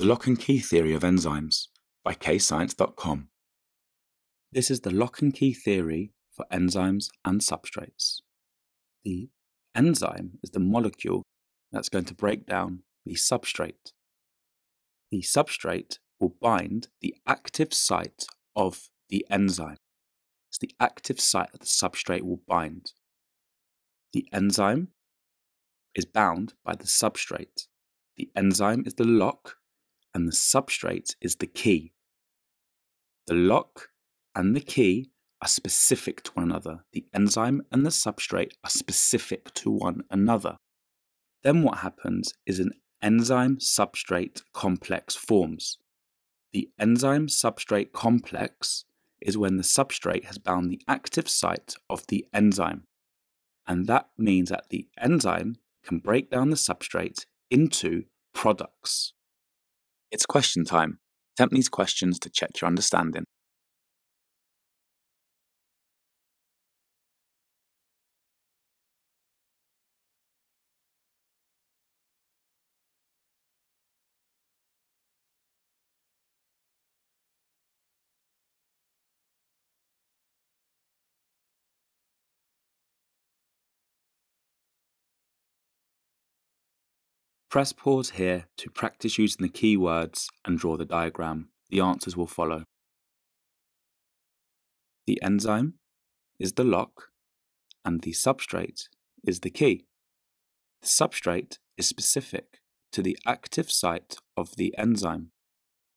The Lock and Key Theory of Enzymes by kayscience.com. This is the lock and key theory for enzymes and substrates. The enzyme is the molecule that's going to break down the substrate. The substrate will bind the active site of the enzyme. It's the active site that the substrate will bind. The enzyme is bound by the substrate. The enzyme is the lock and the substrate is the key. The lock and the key are specific to one another. The enzyme and the substrate are specific to one another. Then what happens is an enzyme substrate complex forms. The enzyme substrate complex is when the substrate has bound the active site of the enzyme. And that means that the enzyme can break down the substrate into products. It's question time. Attempt these questions to check your understanding. Press pause here to practice using the keywords and draw the diagram. The answers will follow. The enzyme is the lock and the substrate is the key. The substrate is specific to the active site of the enzyme.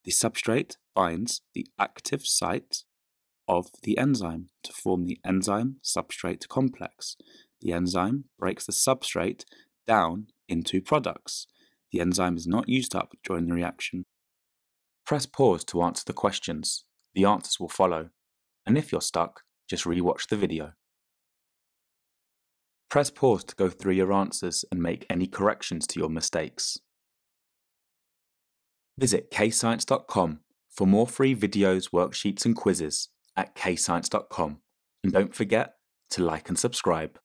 The substrate binds the active site of the enzyme to form the enzyme substrate complex. The enzyme breaks the substrate down into products. The enzyme is not used up during the reaction. Press pause to answer the questions. The answers will follow. And if you're stuck, just rewatch the video. Press pause to go through your answers and make any corrections to your mistakes. Visit kayscience.com for more free videos, worksheets, and quizzes at kayscience.com. And don't forget to like and subscribe.